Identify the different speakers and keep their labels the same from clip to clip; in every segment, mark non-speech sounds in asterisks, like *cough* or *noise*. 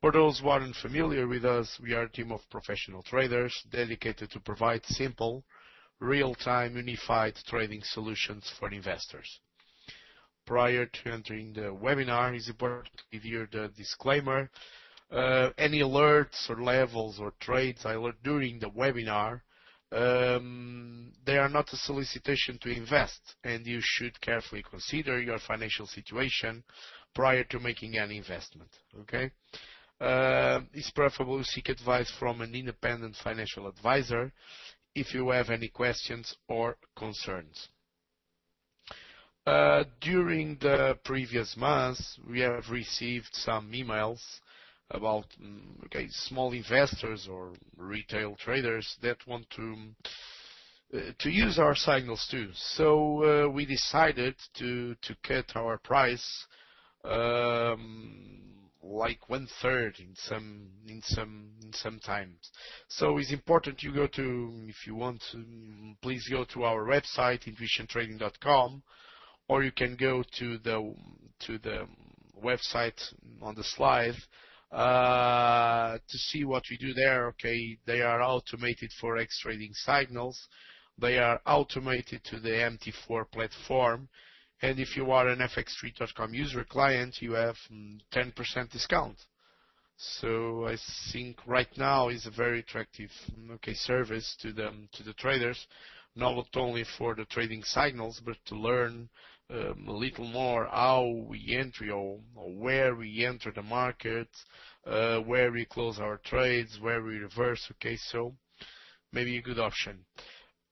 Speaker 1: For those who aren't familiar with us, we are a team of professional traders dedicated to provide simple, real-time, unified trading solutions for investors. Prior to entering the webinar, it's important to you the disclaimer. Uh, any alerts or levels or trades I alert during the webinar, um, they are not a solicitation to invest, and you should carefully consider your financial situation prior to making any investment. Okay? Uh, it's preferable to seek advice from an independent financial advisor if you have any questions or concerns. Uh, during the previous months, we have received some emails about mm, small investors or retail traders that want to uh, to use our signals too. So we decided to to cut our price Um, like one-third in some in some in some times. So it's important, you go to if you want, um, please go to our website, intuitiontrading.com, or you can go to the to the website on the slide uh, to see what we do there. Okay? They are automated Forex trading signals. They are automated to the MT4 platform. And if you are an FXStreet.com user client, you have mm, 10% discount. So I think right now is a very attractive mm, service to the traders, not only for the trading signals, but to learn um, a little more how we enter or where we enter the market, uh, where we close our trades, where we reverse. Okay? So maybe a good option.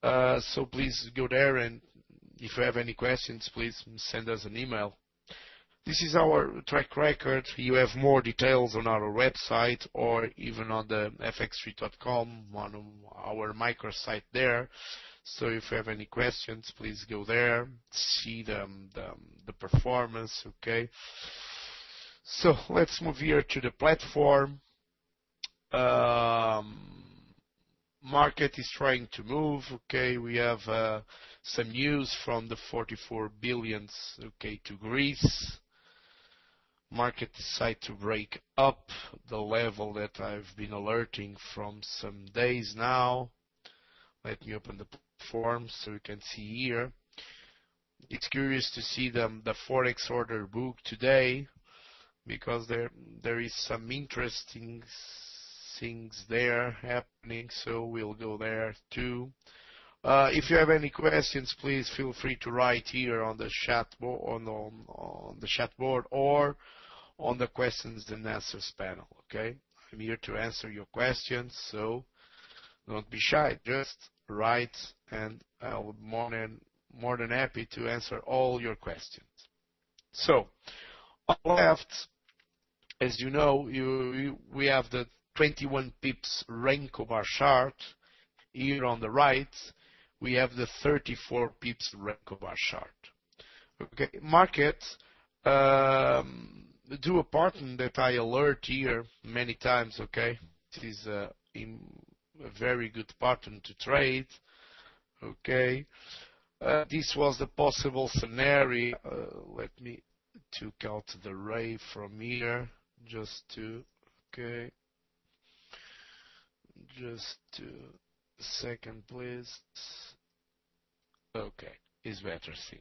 Speaker 1: Uh, so please go there, and if you have any questions, please send us an email. This is our track record. You have more details on our website or even on the FXStreet.com on our microsite there. So if you have any questions, please go there, see the performance. Okay? So let's move here to the platform. Um, market is trying to move. Okay? We have uh, some news from the 44 billion to Greece. Market decide to break up the level that I've been alerting from some days now. Let me open the platform so you can see here. It's curious to see them the Forex order book today because there there is some interesting things there happening, so we'll go there too. Uh, if you have any questions, please feel free to write here on the chat board or on the questions and answers panel. Okay? I'm here to answer your questions, so don't be shy. Just write, and I'll be more than happy to answer all your questions. So on the left, as you know, we have the 21 pips Renko bar chart. Here on the right, we have the 34 pips Renko bar chart. Okay. Market um, do a pattern that I alert here many times. Okay? It is uh, a very good pattern to trade. Okay? Uh, this was the possible scenario. Uh, let me take out the ray from here. Just to okay. Just to second, please. Okay. It's better seen.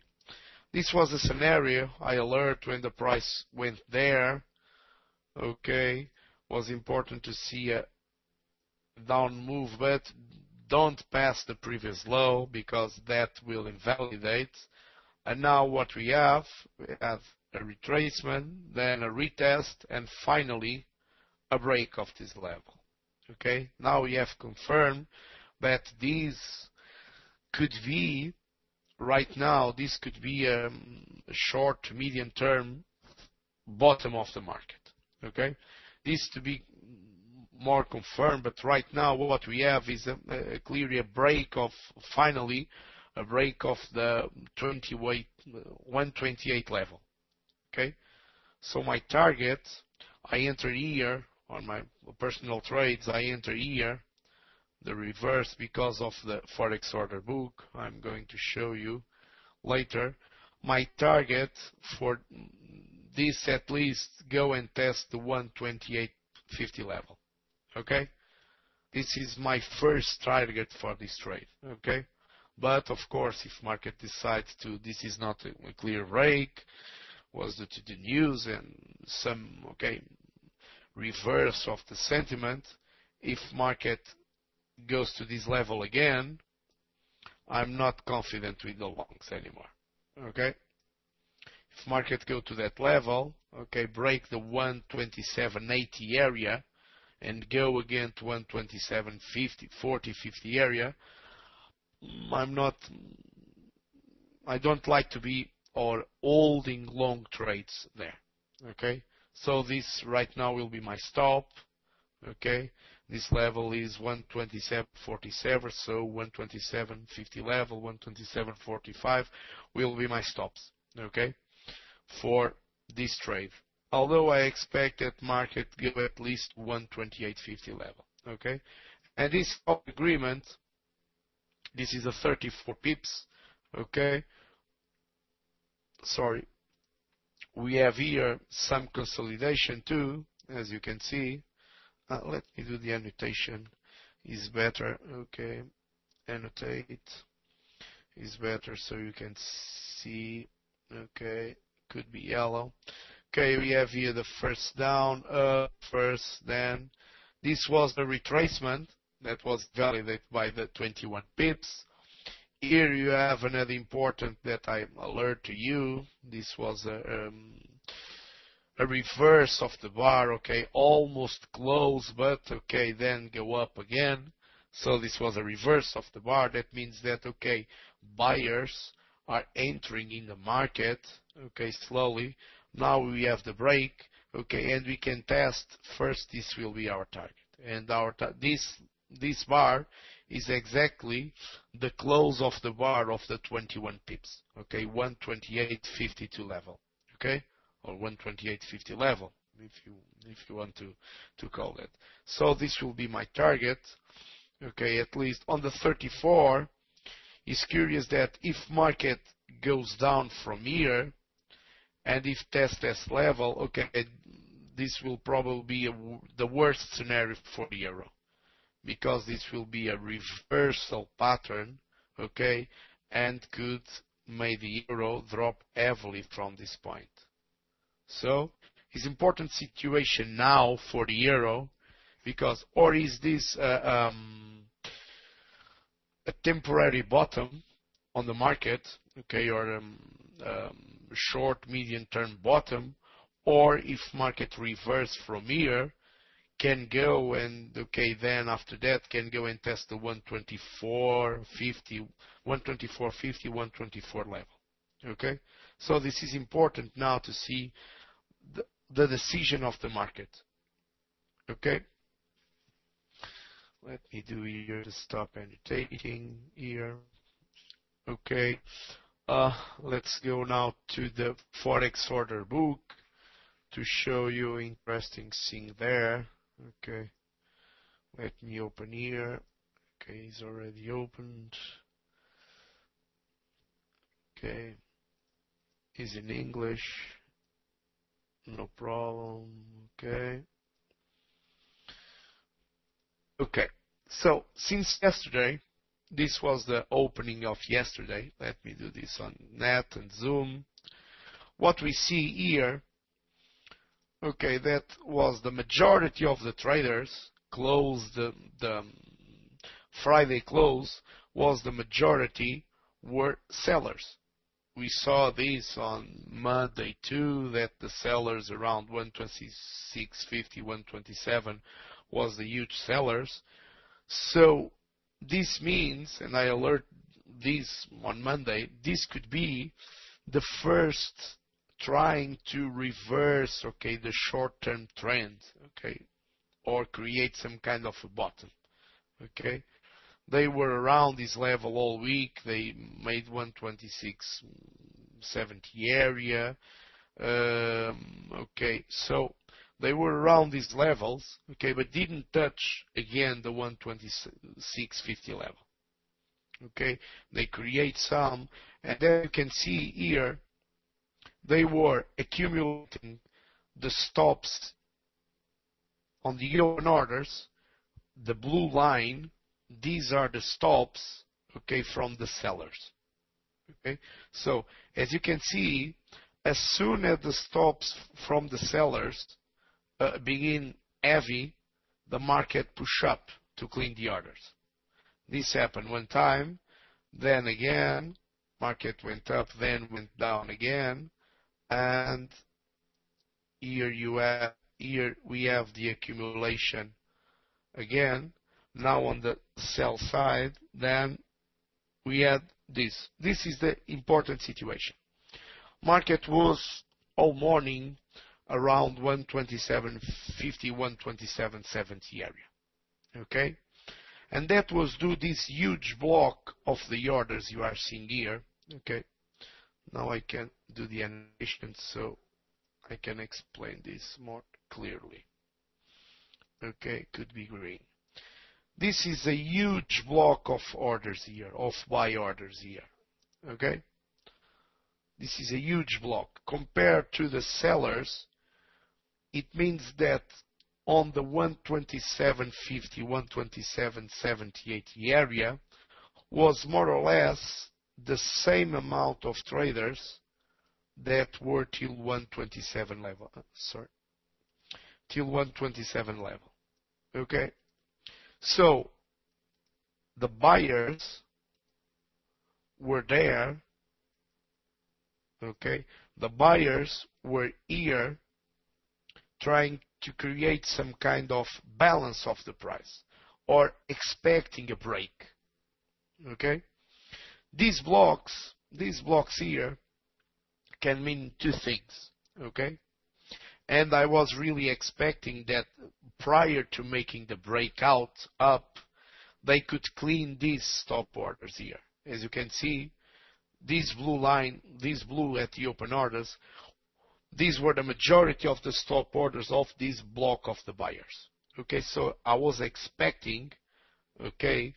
Speaker 1: This was a scenario I alert when the price went there. Okay? Was important to see a down move, but don't pass the previous low because that will invalidate. And now what we have, we have a retracement, then a retest, and finally a break of this level. Okay? Now we have confirmed that right now, this could be um, a short to medium term bottom of the market. Okay? This to be more confirmed, but right now what we have is clearly a break of, finally, a break of the 128 level. Okay? So my target, I enter here on my personal trades, I enter here the reverse because of the Forex order book. I'm going to show you later. My target for this at least go and test the 128.50 level. Okay? This is my first target for this trade. Okay? But of course, if market decides to, this is not a clear break, was due to the news and some, okay, reverse of the sentiment. If market goes to this level again, I'm not confident with the longs anymore. Okay? If market go to that level, okay, break the 127.80 area and go again to 127.50, 40, 50 area, I'm not, I don't like to be or holding long trades there. Okay? So this right now will be my stop. Okay? This level is 127.47, so 127.50 level, 127.45 will be my stops. Okay? For this trade. Although I expect that market go at least 128.50 level. Okay? And this agreement, this is a 34 pips. Okay? Sorry. We have here some consolidation too, as you can see. Uh, let me do the annotation. Is better. Okay. Annotate is better so you can see. Okay. Could be yellow. Okay, we have here the first down, up, first, then. This was the retracement that was validated by the 21 pips. Here you have another important that I alert to you. This was a, um, a reverse of the bar, okay, almost close, but okay, then go up again. So this was a reverse of the bar. That means that, okay, buyers are entering in the market, okay, slowly. Now we have the break, okay, and we can test first this will be our target. And our this this bar is exactly the close of the bar of the 21 pips, okay, 128.52 level, okay, or 128.50 level, if you if you want to to call it. So this will be my target, okay, at least on the 34. It's curious that if market goes down from here, and if test this level, okay, this will probably be a, the worst scenario for the euro because this will be a reversal pattern, okay, and could make the euro drop heavily from this point. So, it's important situation now for the euro because or is this uh, um, a temporary bottom on the market, okay, or um, um, short, medium-term bottom, or if market reverse from here, can go and, okay, then after that can go and test the 124.50, 124.50, 124 level. Okay? So this is important now to see the, decision of the market. Okay? Let me do here the stop annotating here. Okay. Uh, let's go now to the Forex order book to show you interesting thing there. Okay. Let me open here. Okay, it's already opened. Okay. Is in English. No problem. Okay. Okay. So, since yesterday, this was the opening of yesterday. Let me do this on net and zoom. What we see here, okay, that was the majority of the traders closed the, the Friday close was the majority were sellers. We saw this on Monday too, that the sellers around 126.50, 127 was the huge sellers. So this means, and I alert this on Monday, this could be the first trying to reverse, okay, the short-term trend, okay, or create some kind of a bottom, okay. They were around this level all week. They made 126.70 area. Um, okay, so they were around these levels, okay, but didn't touch again the 126.50 level. Okay, they create some, and then you can see here they were accumulating the stops on the open orders, the blue line, these are the stops, okay, from the sellers. Okay? So as you can see, as soon as the stops from the sellers uh, begin heavy, the market push up to clean the orders. This happened one time, then again, market went up, then went down again, and here you have, here we have the accumulation again. Now on the sell side, then we had this. This is the important situation. Market was all morning around 127.50, 127.70 area. Okay? And that was due this huge block of the orders you are seeing here. Okay? Now I can do the animation so I can explain this more clearly. Okay, could be green. This is a huge block of orders here, of buy orders here. Okay? This is a huge block. Compared to the sellers, it means that on the 127.50, 127.70, area was more or less the same amount of traders that were till 127 level. Uh, sorry. Till 127 level. Okay? So the buyers were there. Okay? The buyers were here trying to create some kind of balance of the price or expecting a break. Okay? These blocks, these blocks here can mean two things. Okay? And I was really expecting that prior to making the breakout up, they could clean these stop orders here. As you can see, this blue line, this blue at the open orders, these were the majority of the stop orders of this block of the buyers. Okay, so I was expecting, okay,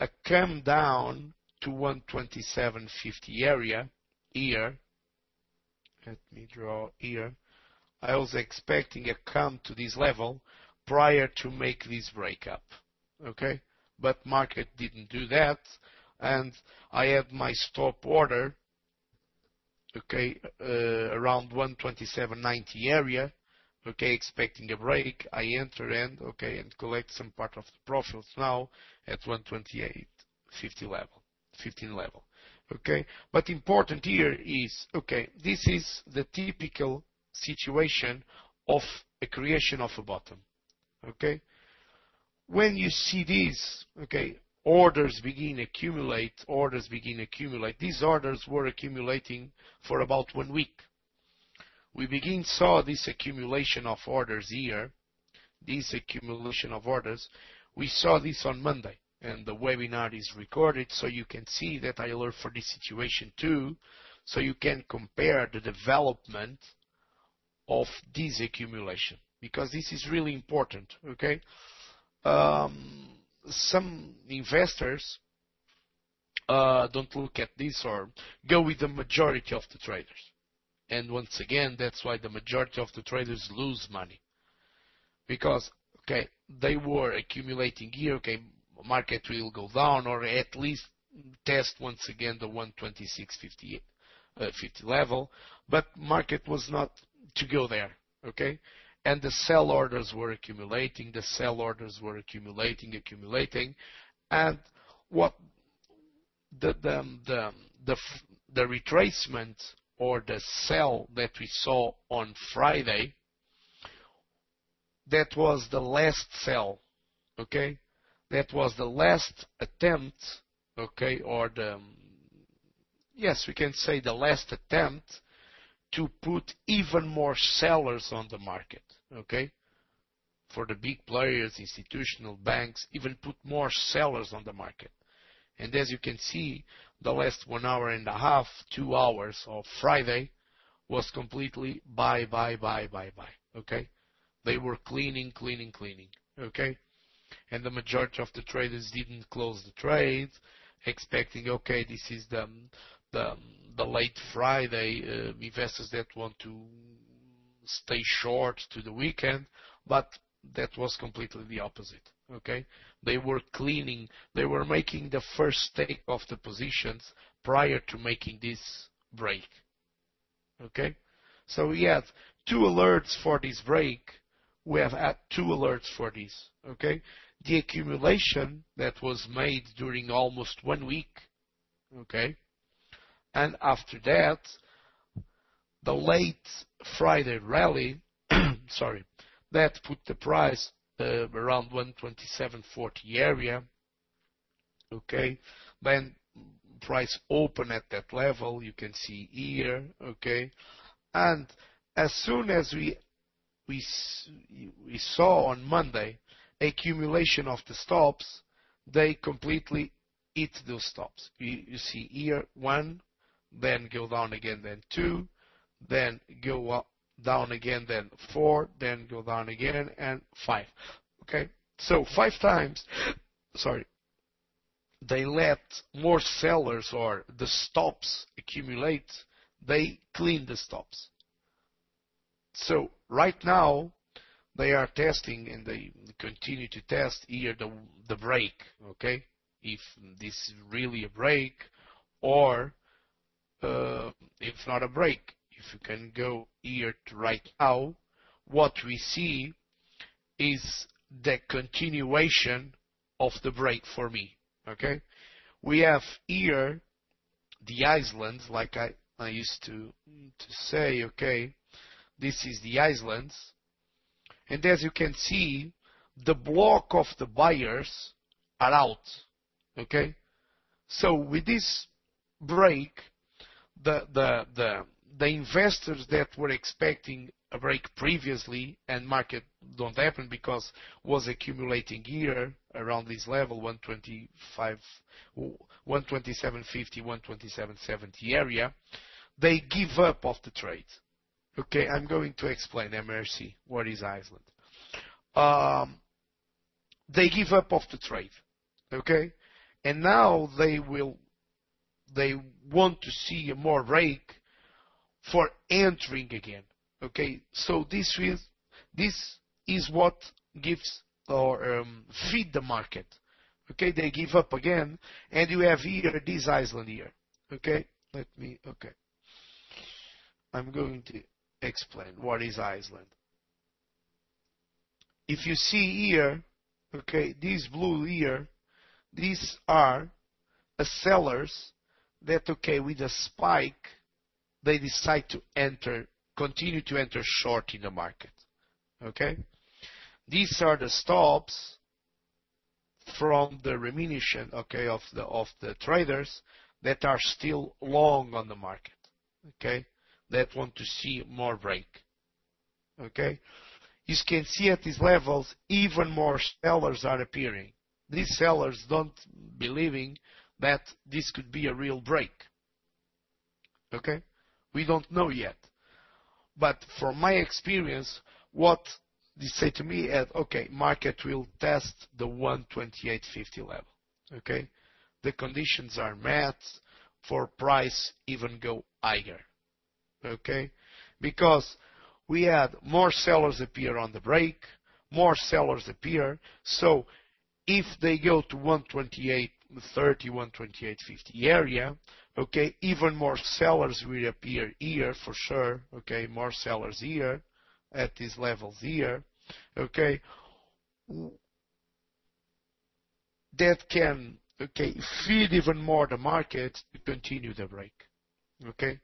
Speaker 1: a come down to 127.50 area here. Let me draw here. I was expecting a come to this level prior to make this breakup. Okay? But market didn't do that, and I had my stop order, okay, uh, around 127.90 area, okay, expecting a break. I enter and, okay, and collect some part of the profits now at 128.50 level, 15 level. Okay? But important here is, okay, this is the typical situation of a creation of a bottom. Okay? When you see these, okay, orders begin accumulate, orders begin accumulate. These orders were accumulating for about one week. We begin saw this accumulation of orders here, this accumulation of orders. We saw this on Monday, and the webinar is recorded, so you can see that I learned for this situation too, so you can compare the development of this accumulation because this is really important. Okay, um, some investors uh, don't look at this or go with the majority of the traders, and once again, that's why the majority of the traders lose money because okay, they were accumulating here. Okay, market will go down or at least test once again the 126.50 uh, 50 level, but market was not to go there. Okay? And the sell orders were accumulating, the sell orders were accumulating, accumulating. And what the, the, the, the, the retracement or the sell that we saw on Friday, that was the last sell. Okay? That was the last attempt, okay, or the, yes, we can say the last attempt to put even more sellers on the market. Okay? For the big players, institutional banks, even put more sellers on the market. And as you can see, the last one hour and a half, two hours of Friday was completely buy, buy, buy, buy, buy. Okay? They were cleaning, cleaning, cleaning. Okay? And the majority of the traders didn't close the trades expecting, okay, this is the the, late Friday uh, investors that want to stay short to the weekend, but that was completely the opposite. Okay? They were cleaning, they were making the first take of the positions prior to making this break. Okay? So we had two alerts for this break. We have had two alerts for this. Okay? The accumulation that was made during almost one week. Okay? And after that, the late Friday rally, *clears throat* sorry, that put the price uh, around 127.40 area. Okay? Then price open at that level, you can see here, okay? And as soon as we we we saw on Monday accumulation of the stops, they completely eat those stops. You, you see here one, then go down again, then two, then go up, down again, then four, then go down again, and five. Okay, so five times. Sorry, they let more sellers or the stops accumulate. They clean the stops. So right now they are testing and they continue to test here the the break. Okay, if this is really a break or Uh, if not a break. If you can go here to right now, what we see is the continuation of the break for me. Okay, we have here the islands, like I, I used to to say. Okay, this is the islands, and as you can see, the block of the buyers are out. Okay, so with this break, the investors that were expecting a break previously and market don't happen because was accumulating here around this level 125 127.50 127.70 area they give up of the trade. Okay i'm going to explain. Mrc what is iceland? Um, they give up of the trade. Okay? And now they will they want to see a more rake for entering again. Okay, so this is this is what gives or um, feed the market. Okay, they give up again, and you have here this island here. Okay, let me. Okay, I'm going to explain what is Iceland. If you see here, okay, this blue here, these are sellers that okay with a spike they decide to enter, continue to enter short in the market. Okay? These are the stops from the remuneration, okay, of the of the traders that are still long on the market. Okay? That want to see more break. Okay? You can see at these levels even more sellers are appearing. These sellers don't believing that this could be a real break. Okay? We don't know yet. But from my experience, what they say to me is, okay, market will test the 128.50 level. Okay? The conditions are met for price even go higher. Okay? Because we had more sellers appear on the break, more sellers appear. So if they go to 128.30, 128.50 area, Okay, even more sellers will appear here for sure. Okay, more sellers here at these levels here. Okay, that can okay feed even more the market to continue the break. Okay,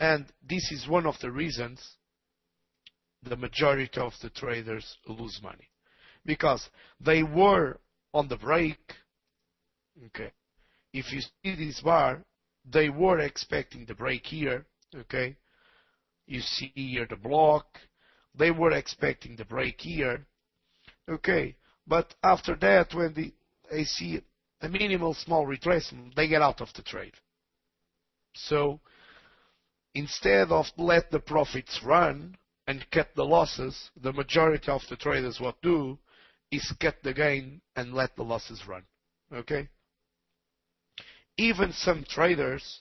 Speaker 1: and this is one of the reasons the majority of the traders lose money because they were on the break. Okay, if you see this bar, they were expecting the break here, okay? You see here the block. They were expecting the break here, okay? But after that, when the, they see a minimal small retracement, they get out of the trade. So instead of let the profits run and cut the losses, the majority of the traders what do is cut the gain and let the losses run. Okay? Even some traders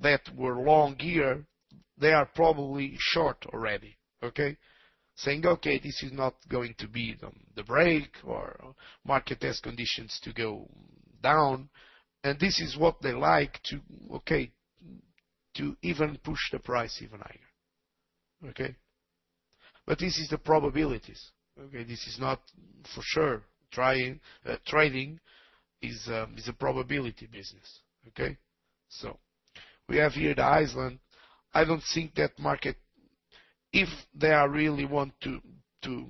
Speaker 1: that were long here, they are probably short already. Okay? saying, okay, this is not going to be the, the break or market has conditions to go down. And this is what they like to, okay, to even push the price even higher. Okay? But this is the probabilities. Okay, this is not for sure. Trying, uh, trading is, um, is a probability business. Okay? So, we have here the Iceland. I don't think that market, if they are really want to, to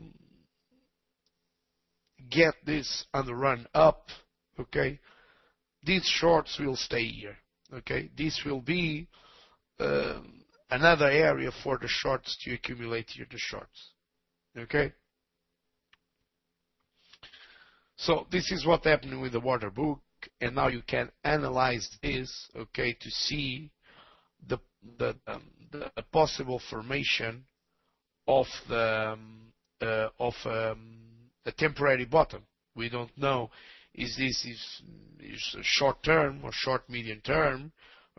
Speaker 1: get this on the run up, okay, these shorts will stay here. Okay, this will be um, another area for the shorts to accumulate here the shorts. Okay. So this is what happened with the order book, and now you can analyze this, okay, to see the the, um, the possible formation of the um, uh, of um, a temporary bottom. We don't know is this is, is short term or short medium term.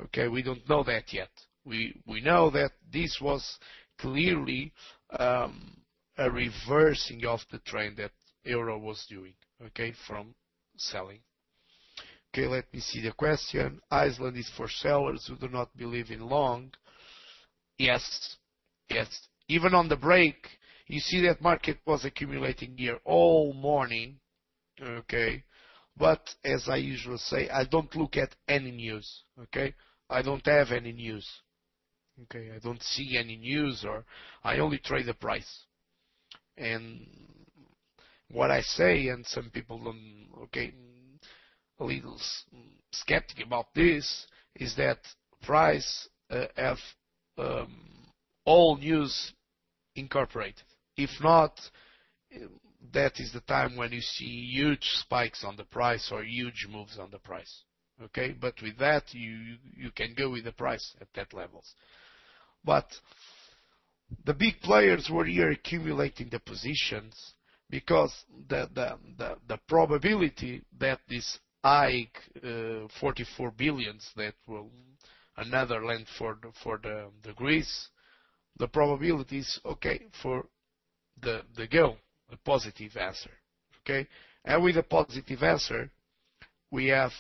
Speaker 1: Okay, we don't know that yet. We we know that this was clearly um, a reversing of the trend that euro was doing. Okay, from selling. Okay, let me see the question. Iceland is for sellers who do not believe in long. Yes, yes. Even on the break, you see that market was accumulating here all morning. Okay, but as I usually say, I don't look at any news. Okay, I don't have any news. Okay, I don't see any news, or I only trade the price. And what I say, and some people don't, okay, a little skeptic about this, is that price uh, have um, all news incorporated. If not, that is the time when you see huge spikes on the price or huge moves on the price. Okay, but with that you you can go with the price at that levels. But the big players were here accumulating the positions because the the the, the probability that this high uh, 44 billions that will another land for the, for the the Greece, the probability is okay for the the go a positive answer. Okay? And with a positive answer, we have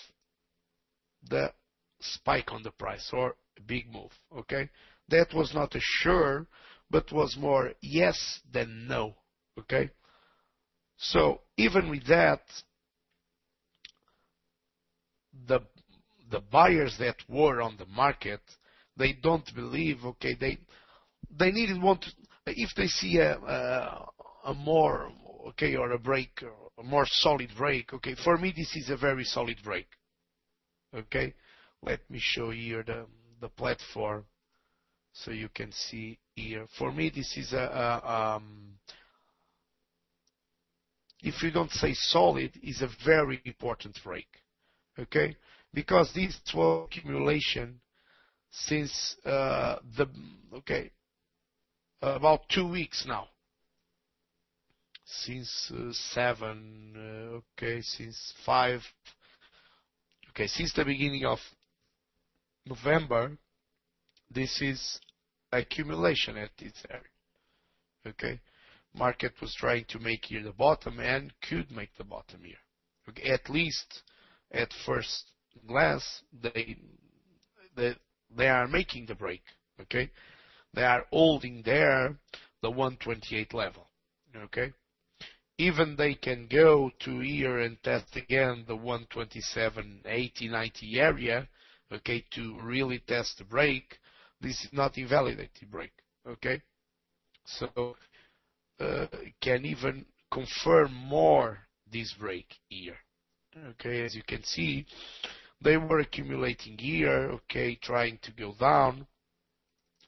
Speaker 1: the spike on the price or a big move. Okay? That was not a sure, but was more yes than no. Okay? So even with that, the the buyers that were on the market, they don't believe. Okay, they they needed want to, if they see a, a a more okay or a break a more solid break okay for me this is a very solid break. Okay? Let me show here the the platform so you can see here. For me this is a, a um, if you don't say solid is a very important break okay because this was accumulation since uh, the okay about two weeks now since uh, seven, uh, okay, since five, okay, since the beginning of November, this is accumulation at this area. Okay, market was trying to make here the bottom and could make the bottom here. Okay, at least at first glance, they they they are making the break. Okay, they are holding there the 128 level. Okay, even they can go to here and test again the 127, 80, 90 area, okay, to really test the break. This is not invalidated break, okay? So, uh, can even confirm more this break here. Okay, as you can see, they were accumulating here, okay, trying to go down.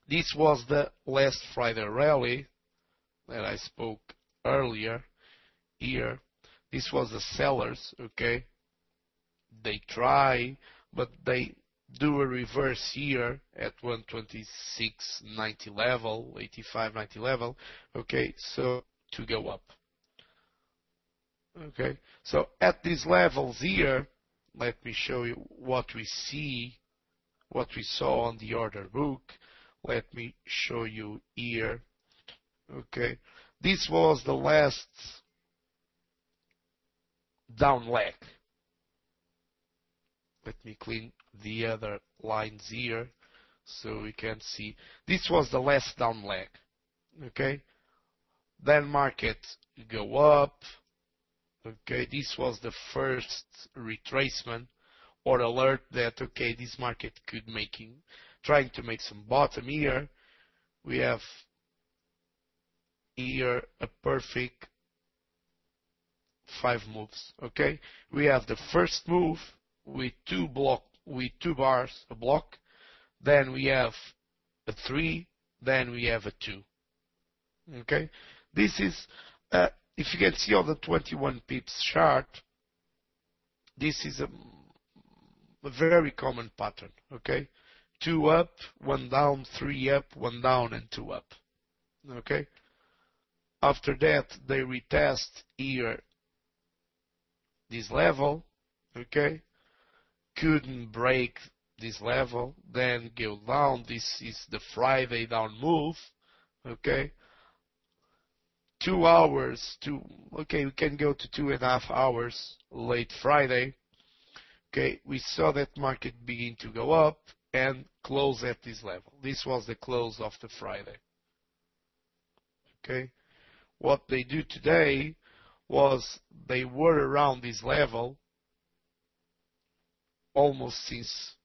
Speaker 1: This was the last Friday rally that I spoke earlier here. This was the sellers, okay? They try, but they do a reverse here at 126.90 level, 85.90 level, okay? So to go up. Okay, so at these levels here, let me show you what we see, what we saw on the order book. Let me show you here. Okay, This was the last down leg. Let me clean the other lines here so we can see. This was the last down leg. Okay? Then market go up. Okay, this was the first retracement or alert that, okay, this market could making, trying to make some bottom here. We have here a perfect five moves, okay? We have the first move with two block, with two bars, a block. Then we have a three, then we have a two. Okay? This is, uh, if you can see on the 21 pips chart, this is a, very common pattern, okay? Two up, one down, three up, one down, and two up. Okay? After that, they retest here this level, okay? Couldn't break this level, then go down. This is the Friday down move, okay? Two hours to, okay, we can go to two and a half hours late Friday. Okay, we saw that market begin to go up and close at this level. This was the close of the Friday. Okay, what they do today was they were around this level almost since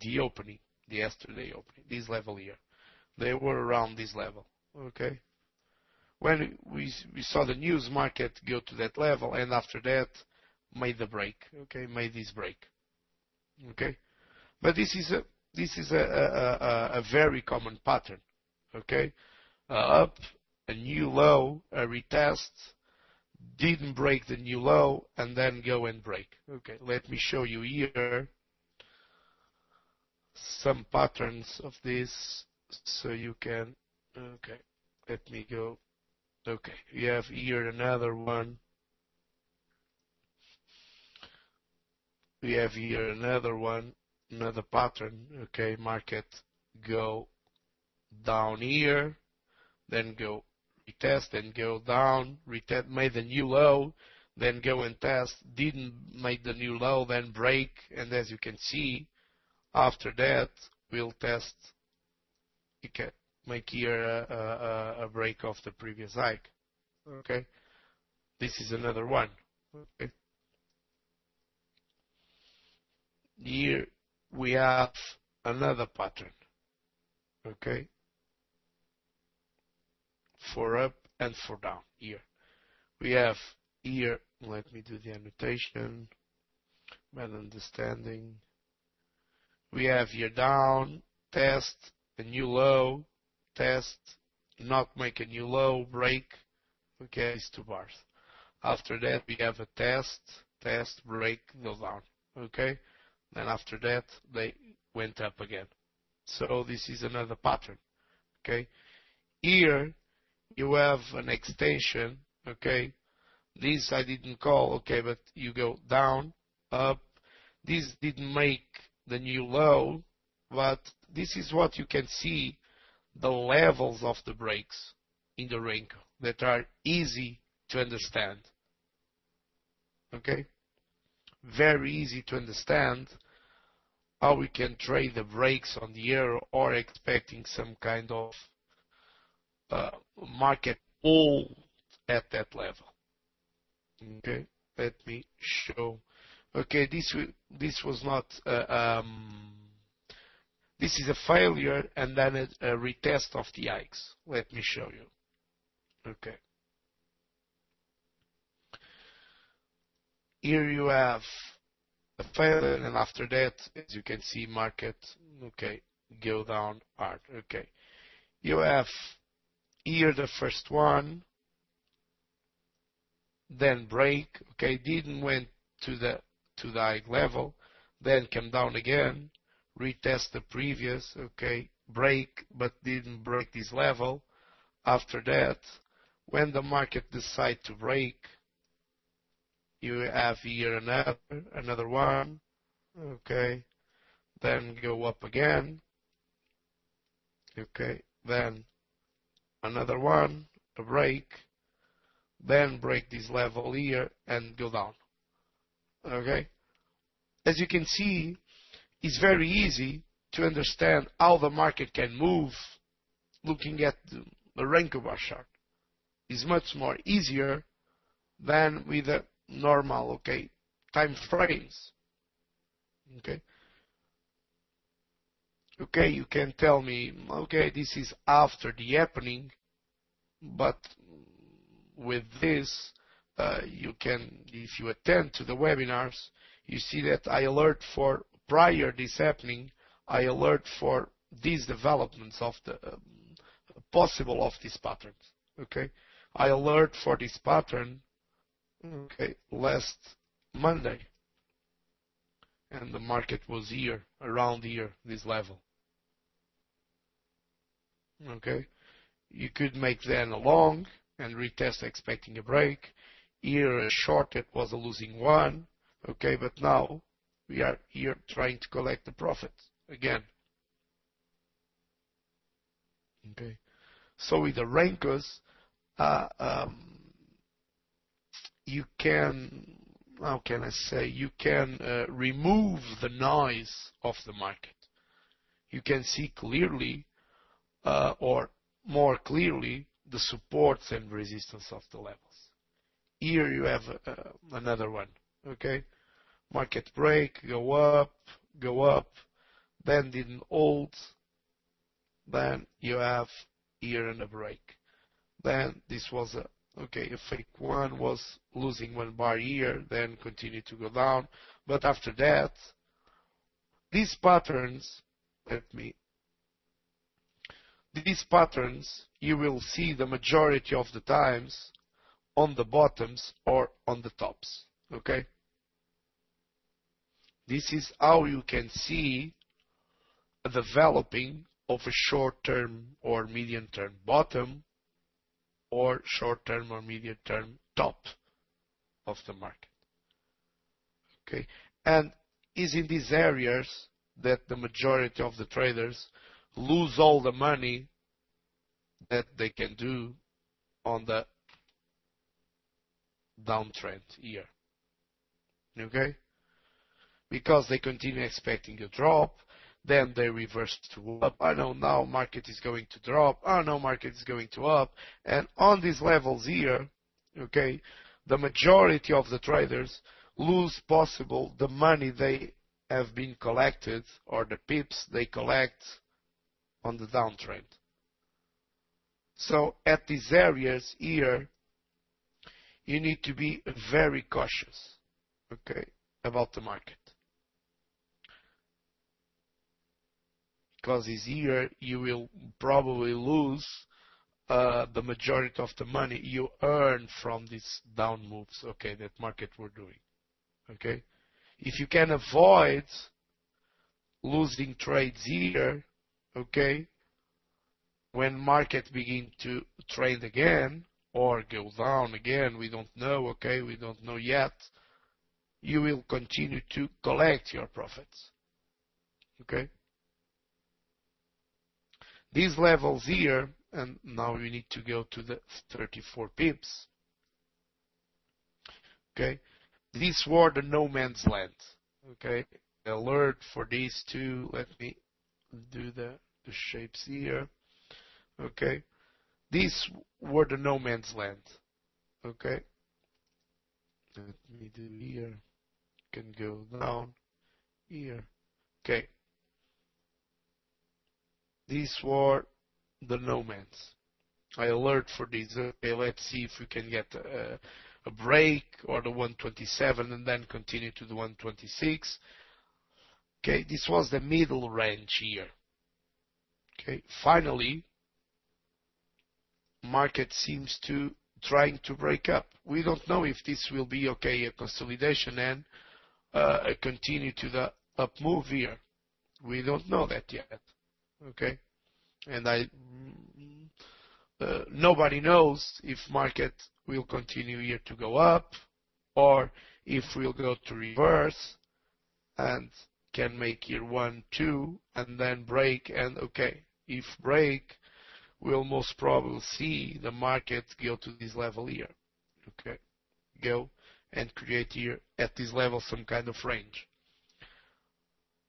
Speaker 1: the opening, the yesterday opening, this level here. They were around this level. Okay? When we we saw the news market go to that level and after that made the break. Okay? Made this break. Okay? But this is a this is a a, a, a very common pattern. Okay? Uh, up a new low, a retest, didn't break the new low, and then go and break. Okay, let me show you here some patterns of this so you can, okay, let me go. Okay, we have here another one. We have here another one, another pattern. Okay, market go down here, then go retest and go down, retest, made a new low, then go and test, didn't make the new low, then break, and as you can see, after that, we'll test, you can make here a, break of the previous hike. Okay? This is another one. Okay? Here we have another pattern. Okay? for up and for down here. We have here, let me do the annotation, better understanding. We have here down, test, a new low, test, not make a new low, break, okay, it's two bars. After that we have a test, test, break, go down, okay? Then after that they went up again. So this is another pattern, okay? Here you have an extension, okay? This I didn't call, okay, but you go down, up. This didn't make the new low, but this is what you can see the levels of the breaks in the Renko that are easy to understand. Okay? Very easy to understand how we can trade the breaks on the euro or expecting some kind of uh, market all at that level. Okay, let me show. Okay, this this was not. Uh, um, this is a failure and then a, a retest of the hikes. Let me show you. Okay. Here you have a failure and after that, as you can see, market, okay, go down hard. Okay. You have here the first one, then break, okay, didn't went to the to the high level, then come down again, retest the previous, okay, break, but didn't break this level. After that, when the market decide to break, you have here another another one, okay, then go up again, okay, then another one, a break, then break this level here and go down. Okay? As you can see, it's very easy to understand how the market can move looking at the, Renko bar chart. It's much more easier than with the normal, okay, time frames. Okay? Okay, you can tell me, okay, this is after the happening, but with this, uh, you can, if you attend to the webinars, you see that I alert for prior this happening, I alert for these developments of the um, possible of these patterns. Okay, I alert for this pattern. Okay, last Monday, and the market was here, around here, this level. Okay, you could make then a long and retest expecting a break. Here a short that was a losing one. Okay, but now we are here trying to collect the profit again. Okay, so with the Renkos, uh, um, you can how can I say you can uh, remove the noise of the market. You can see clearly, uh, or more clearly, the supports and resistance of the levels. Here you have another one, okay? Market break, go up, go up, then didn't hold, then you have here and a break. Then this was a, okay, a fake one was losing one bar here, then continued to go down. But after that, these patterns, let me these patterns you will see the majority of the times on the bottoms or on the tops. Okay? This is how you can see developing of a short-term or medium-term bottom or short-term or medium-term top of the market. Okay? And is in these areas that the majority of the traders lose all the money that they can do on the downtrend here. Okay? Because they continue expecting a drop, then they reverse to up. I know now market is going to drop. I know market is going to up. And on these levels here, okay, the majority of the traders lose possible the money they have been collected or the pips they collect on the downtrend. So at these areas here, you need to be very cautious, okay, about the market. Because this year you will probably lose uh, the majority of the money you earn from these down moves, okay, that market were doing. Okay? If you can avoid losing trades here, okay, when market begin to trade again or go down again, we don't know, okay, we don't know yet, you will continue to collect your profits. Okay? These levels here, and now we need to go to the 34 pips. Okay? These were the no man's land. Okay? Alert for these two. Let me do the the shapes here. Okay. These were the no man's land. Okay. Let me do here. Can go down here. Okay. These were the no man's. I alert for these. Okay, let's see if we can get a, a break or the 127 and then continue to the 126. Okay, this was the middle range here. Okay. Finally, market seems to trying to break up. We don't know if this will be okay a consolidation and uh, continue to the up move here. We don't know that yet. Okay, and I uh, nobody knows if market will continue here to go up or if we'll go to reverse and can make here one, two, and then break and okay if break, we'll most probably see the market go to this level here. Okay. Go and create here at this level some kind of range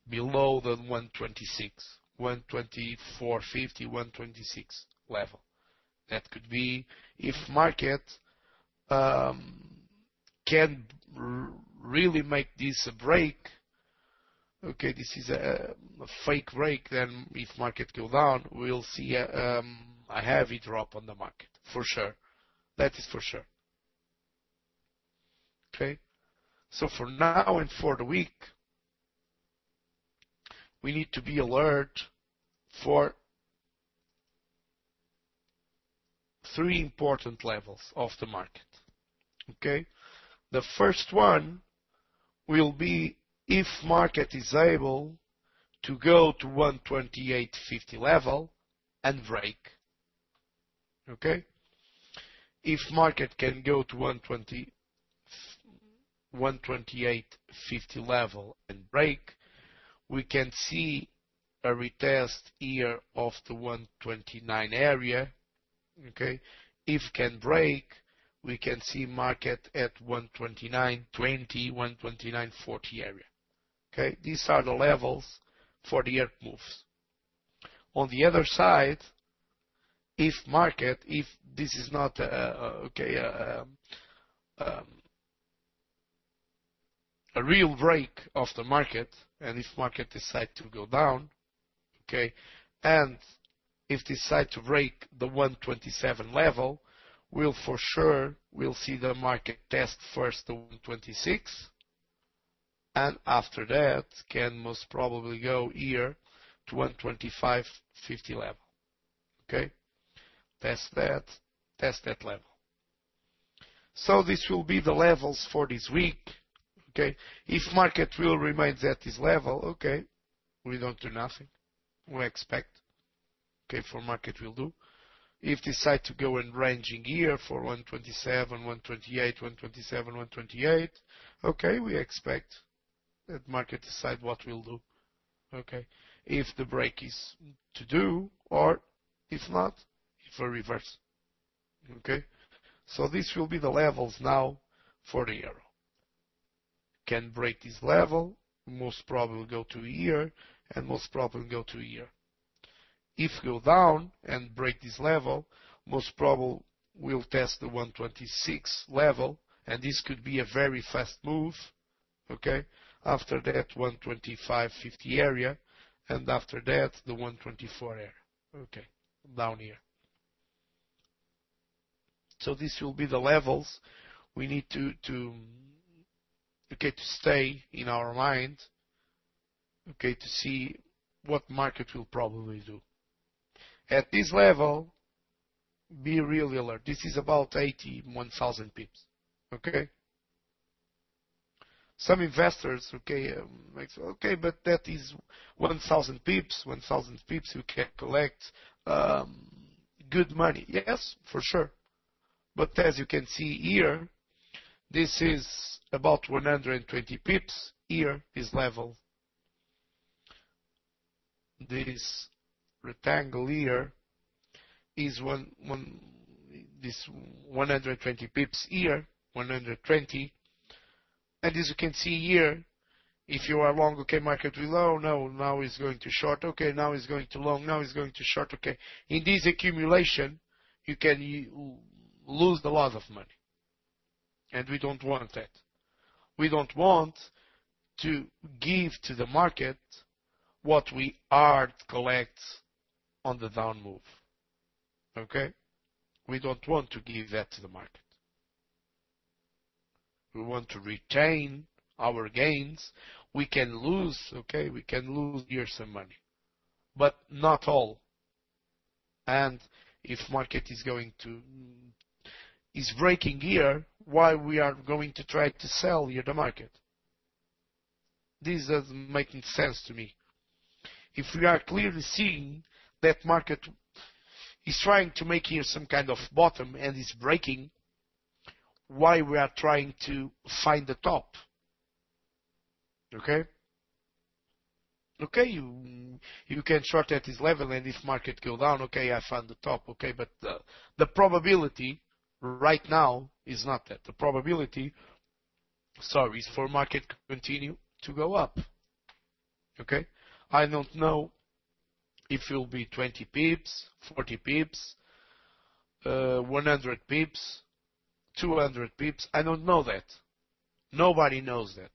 Speaker 1: below the 126, 124.50, 126 level. That could be if market um, can really make this a break. Okay, this is a, fake break. Then, if market go down, we'll see a, um, a heavy drop on the market for sure. That is for sure. Okay, so for now and for the week, we need to be alert for three important levels of the market. Okay? The first one will be if market is able to go to 128.50 level and break. Okay? If market can go to 120 128.50 level and break, we can see a retest here of the 129 area. Okay. If can break, we can see market at 129.20, 129.40 area. Okay. These are the levels for the earth moves. On the other side, if market, if this is not uh, uh, okay, uh, um, a real break of the market, and if market decide to go down, okay, and if decide to break the 127 level, we'll for sure we'll see the market test first the 126, and after that can most probably go here to 125.50 level. Okay, test that, test that level. So this will be the levels for this week. Okay. If market will remain at this level, okay, we don't do nothing. We expect. Okay, for market will do. If decide to go and ranging here for 127, 128, 127, 128, okay, we expect that market decide what will do. Okay. If the break is to do, or if not, if a reverse. Okay. So this will be the levels now for the euro can break this level, most probably go to here, and most probably go to here. If go down and break this level, most probably will test the 126 level, and this could be a very fast move. Okay? After that, 125.50 area, and after that, the 124 area. Okay, down here. So this will be the levels we need to to okay, to stay in our mind, okay, to see what market will probably do. At this level, be really alert. This is about 81,000 pips. Okay? Some investors, okay, um, okay, but that is 1,000 pips. 1,000 pips you can collect um, good money. Yes, for sure. But as you can see here, this is about 120 pips. Here is level. This rectangle here is one, one, this 120 pips here, 120. And as you can see here, if you are long, okay, market will low, no, now it's going to short, okay, now it's going to long, now it's going to short, okay. In this accumulation, you can lose a lot of money and we don't want that. We don't want to give to the market what we hard collect on the down move. Okay? We don't want to give that to the market. We want to retain our gains. We can lose, okay, we can lose here some money, but not all. And if market is going to is breaking here, why we are going to try to sell here the market. This doesn't make sense to me. If we are clearly seeing that market is trying to make here some kind of bottom and is breaking, why we are trying to find the top. Okay? okay, you you can short at this level, and if market go down, okay, I found the top, okay, but the, the probability right now is not that. The probability, sorry, is for market continue to go up. Okay, I don't know if it will be 20 pips, 40 pips, uh, 100 pips, 200 pips. I don't know that. Nobody knows that.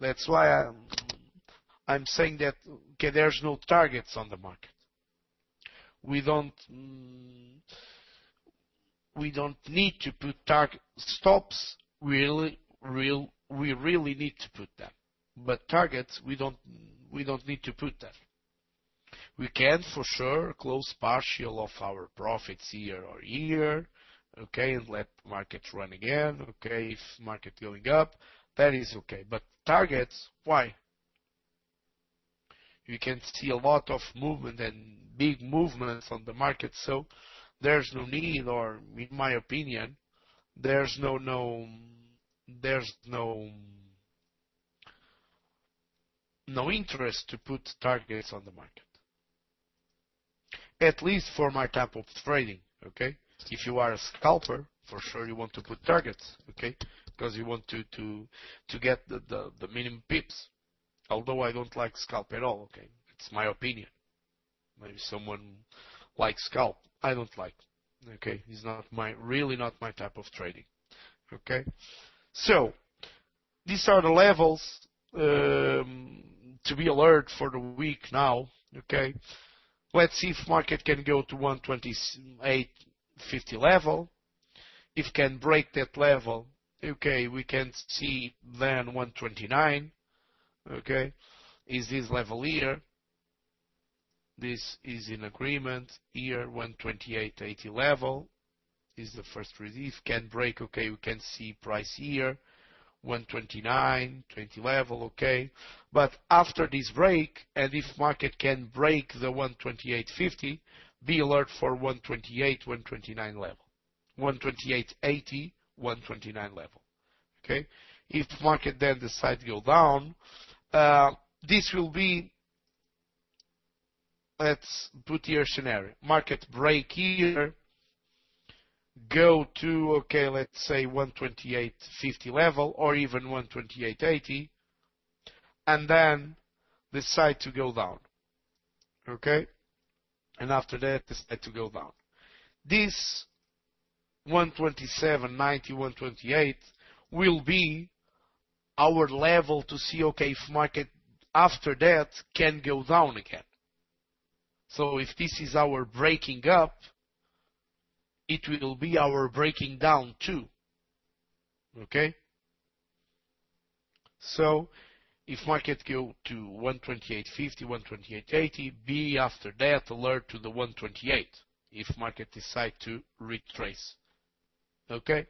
Speaker 1: That's why I'm, I'm saying that okay, there's no targets on the market. We don't mm, we don't need to put target stops. We really, real, we really need to put them, but targets we don't we don't need to put them. We can for sure close partial of our profits year or year, okay, and let market run again, okay, if market going up, that is okay. But targets, why? You can see a lot of movement and big movements on the market, so there's no need, or in my opinion, there's no no there's no no interest to put targets on the market. At least for my type of trading, okay? If you are a scalper, for sure you want to put targets, okay? Because you want to to to get the, the, the minimum pips. Although I don't like scalp at all, okay? It's my opinion. Maybe someone likes scalp. I don't like. Okay, it's not my really not my type of trading. Okay, so these are the levels um, to be alert for the week now. Okay, let's see if market can go to 128.50 level. If can break that level, okay, we can see then 129. Okay, is this level here? This is in agreement. Here, 128.80 level is the first relief. Can break, okay, we can see price here, 129.20 level, okay. But after this break, and if market can break the 128.50, be alert for 128, 129 level. 128.80, 129 level. Okay? If market then decide to go down, uh, this will be let's put here scenario. Market break here, go to, okay, let's say 128.50 level or even 128.80, and then decide to go down. Okay? And after that, decide to go down. This 127.90, 128 will be our level to see, okay, if market after that can go down again. So if this is our breaking up, it will be our breaking down too. Okay? So if market go to 128.50, 128.80, be after that alert to the 128 if market decide to retrace. Okay?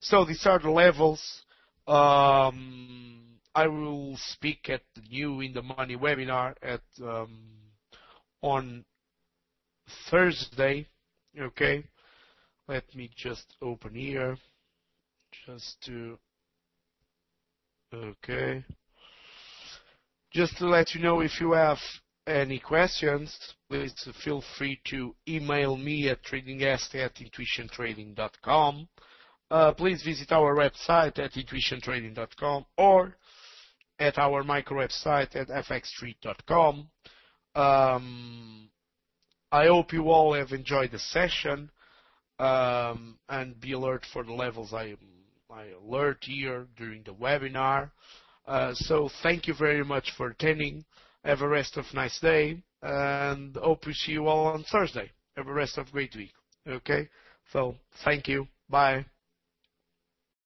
Speaker 1: So these are the levels. Um, I will speak at the new in the money webinar at um, on Thursday. Okay, let me just open here. Just to okay. Just to let you know if you have any questions please feel free to email me at tradingest at intuitiontrading.com uh, please visit our website at intuitiontrading.com or at our micro website at fxstreet.com um, I hope you all have enjoyed the session um, and be alert for the levels I, I alert here during the webinar. Uh, so thank you very much for attending. Have a rest of nice day and hope to see you all on Thursday. Have a rest of great week. Okay? So thank you. Bye.